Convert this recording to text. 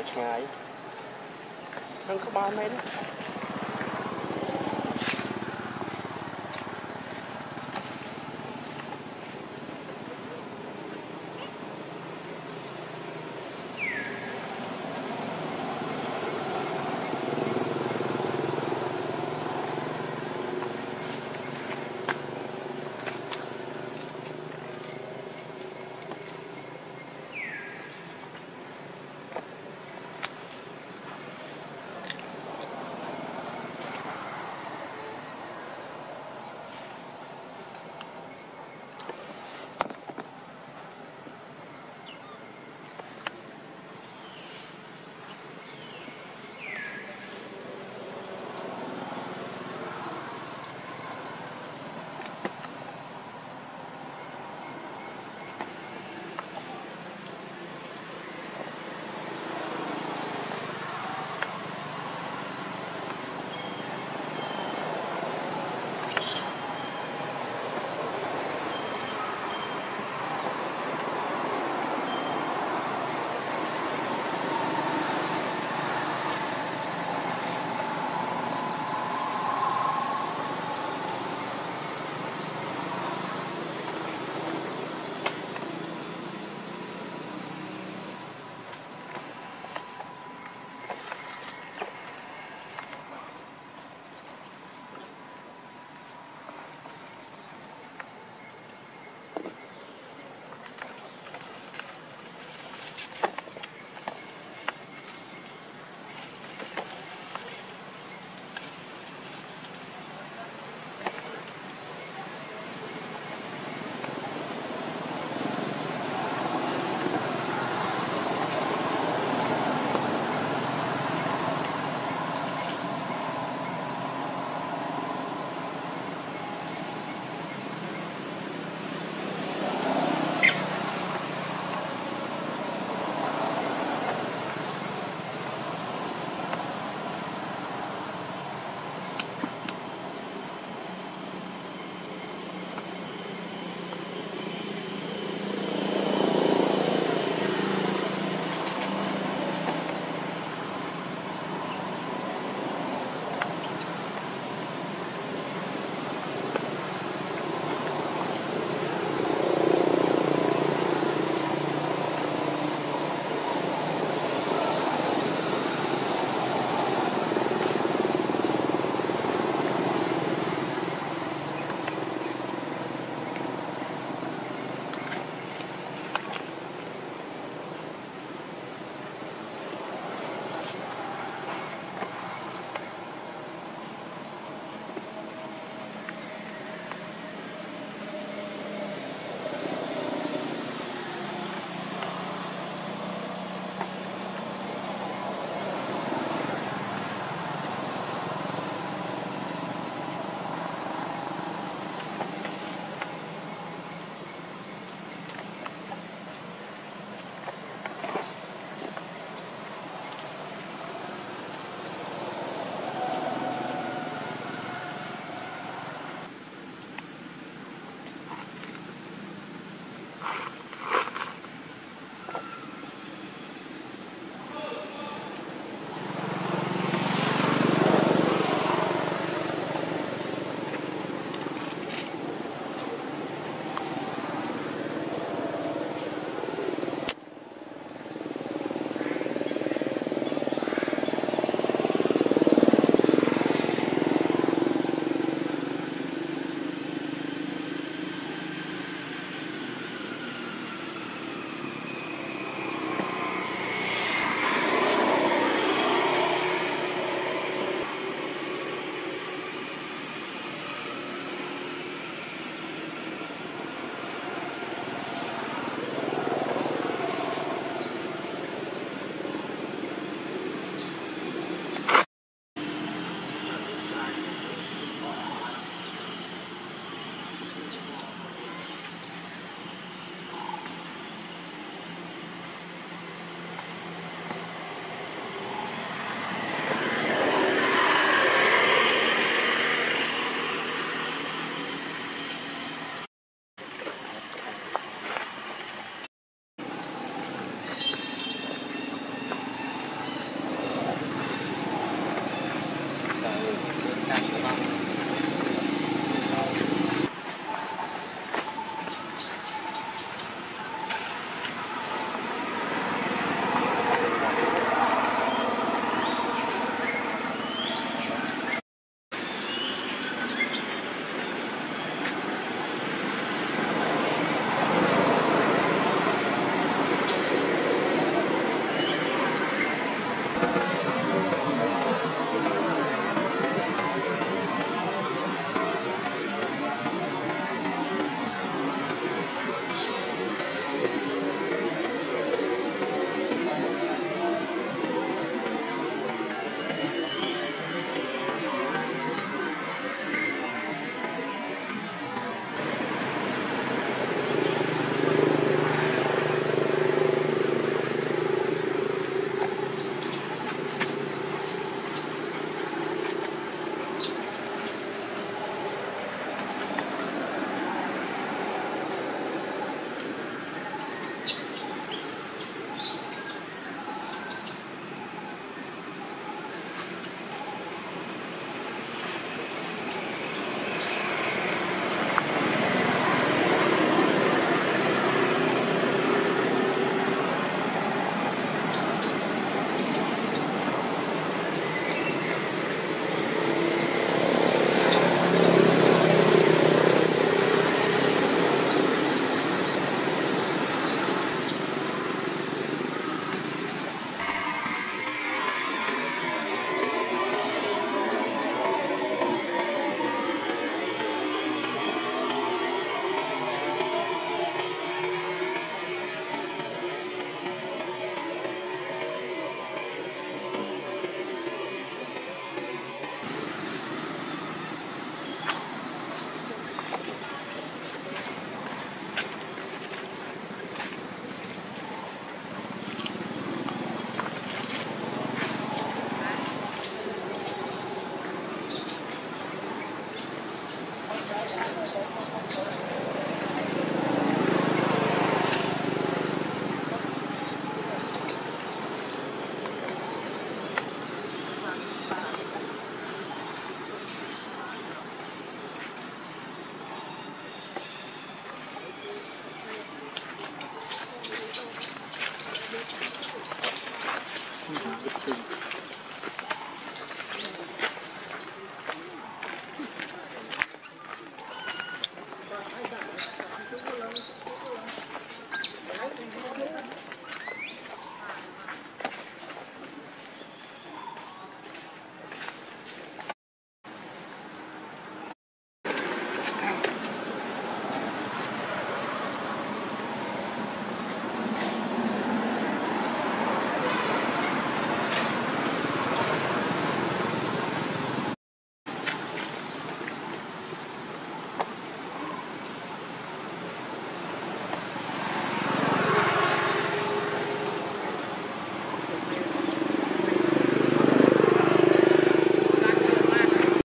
ទៅឆ្ងាយនឹងក្បាលមែន